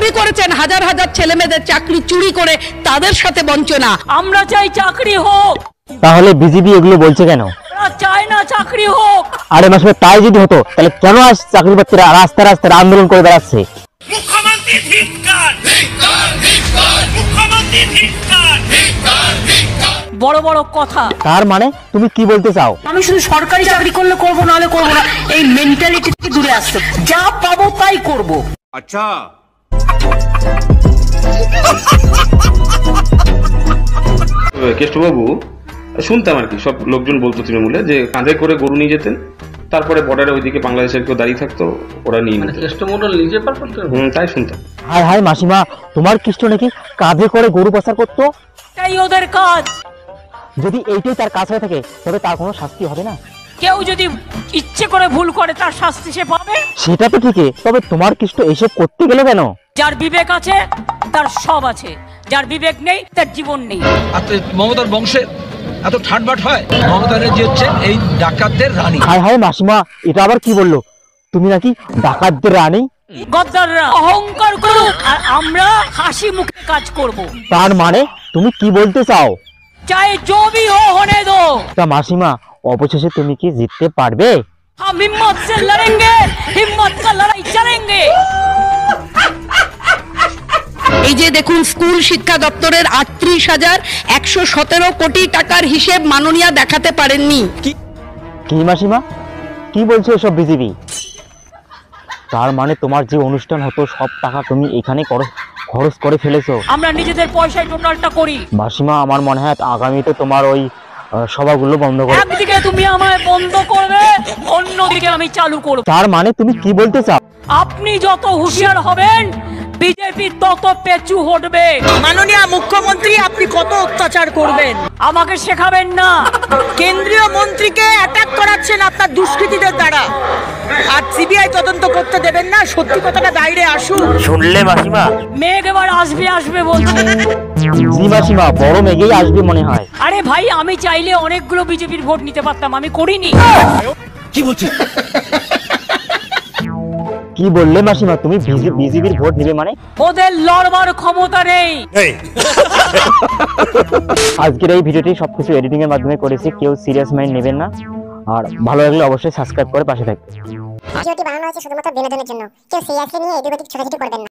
আপনি করেছেন হাজার হাজার ছেলে মেয়েদের চাকরি চুরি করে তাদের সাথে বঞ্চনা। আমরা চাই চাকরি হোক। তাহলে বিজেপি এগুলো বলছে কেন? আমরা না চাকরি হোক। আরে মাসিমা তাই যদি হতো তাহলে কেন আজ চাকরি প্রার্থীরা রাস্তায় রাস্তায় আন্দোলন করে বেড়াচ্ছে? মুখ্যমন্ত্রী ধিক্কার। মুখ্যমন্ত্রী ধিক্কার। বড় বড় কথা। তার মানে তুমি কি বলতে চাও? আমি শুধু সরকারি চাকরি করলে করব নাহলে করব না। এই মেন্টালিটি থেকে দূরে আসতে। যা পাবো তাই করব। আচ্ছা। কেষ্টবাবু শুনতাম আর কি সব লোকজন বলতো তৃণমূলে যে কাঁধে করে গরু নিয়ে যেতেন তারপরে বর্ডারে ওইদিকে বাংলাদেশের কেউ দাঁড়িয়ে থাকতো ওরা নিয়ে নিত। কেষ্টমন্ডল নিজে পার করতে? হুম তাই শুনতাম। হায় হায় মাসিমা তোমার কৃষ্ণ নাকি কাঁধে করে গরু পাচার করতো? এটাই ওদের কাজ। যদি এইটাই তার কাজ হয়ে থাকে তবে তার কোনো শাস্তি হবে না? কেউ যদি ইচ্ছে করে ভুল করে তার শাস্তি সে পাবে। সেটা তো ঠিকই তবে তোমার কিছু এসব করতে গেলে কেন? যার বিবেক আছে তার সব আছে। যার বিবেক নেই তার জীবন নেই। আর মমতার বংশে এত ঠাটবাট হয়? মমতার যে হচ্ছে এই ডাকাতদের রানী। হায় হায় মাসিমা এটা আবার কি বলল? তুমি নাকি ডাকাতদের রানী? গদ্দাররা অহংকার করুক আর আমরা হাসি মুখে কাজ করব। তার মানে তুমি কি বলতে চাও? চাই জমি হো হনে দো। তা মাসিমা অবশেষে তুমি কি জিততে পারবে हम हिम्मत से लड़ेंगे हिम्मत का लड़ाई चलेंगे এই যে দেখুন স্কুল শিক্ষা দপ্তরের আটত্রিশ হাজার একশো সতেরো কোটি টাকার হিসেব মাননীয়া দেখাতে পারেননি কি মাসিমা কি বলছো এসব বিজেপি তার মানে তোমার যে অনুষ্ঠান হতো সব টাকা তুমি এখানে খরচ- খরচ করে ফেলেছো আমরা নিজেদের পয়সায় টোটালটা করি মাসিমা আমার মনে হয় আগামীতে তোমার ওই আহ, সভাগুলো বন্ধ করো। একদিকে তুমি আমায় বন্ধ করবে অন্যদিকে আমি চালু করব। তার মানে তুমি কি বলতে চাও? আপনি যত হুঁশিয়ার হবেন বিজেপি তত পেঁচু হটবে। মাননীয় মুখ্যমন্ত্রী আপনি কত অত্যাচার করবেন? আমাকে শেখাবেন না। কেন্দ্রীয় মন্ত্রীকে অ্যাটাক করাচ্ছেন আপনার দুষ্কৃতীদের দ্বারা। আর সিবিআই তদন্ত করতে দেবেন না সত্যি কথাটা বাইরে আসুন। শুনলে মাসিমা? মেঘ এবার আসবে আসবে বলছে। জি মাসিমা বড় মেঘেই আসবে মনে হয়। আরে ভাই আমি চাইলে অনেকগুলো বিজেপির ভোট নিতে পারতাম আমি করিনি। কি বললে মাসিমা তুমি বিজেপির ভোট নেবে মানে? ওদের লড়বার ক্ষমতা নেই। আজকের এই ভিডিওটি সবকিছু এডিটিং এর মাধ্যমে করেছি কেউ সিরিয়াস মাইন্ড নেবেন না। আর ভালো লাগলে অবশ্যই সাবস্ক্রাইব করে পাশে থাকবে। ভিডিওটি বানানো হয়েছে শুধুমাত্র বিনোদনের জন্য। কেউ সিরিয়াসলি নিয়ে এদিক ওদিক ছোটাছুটি করবেন না।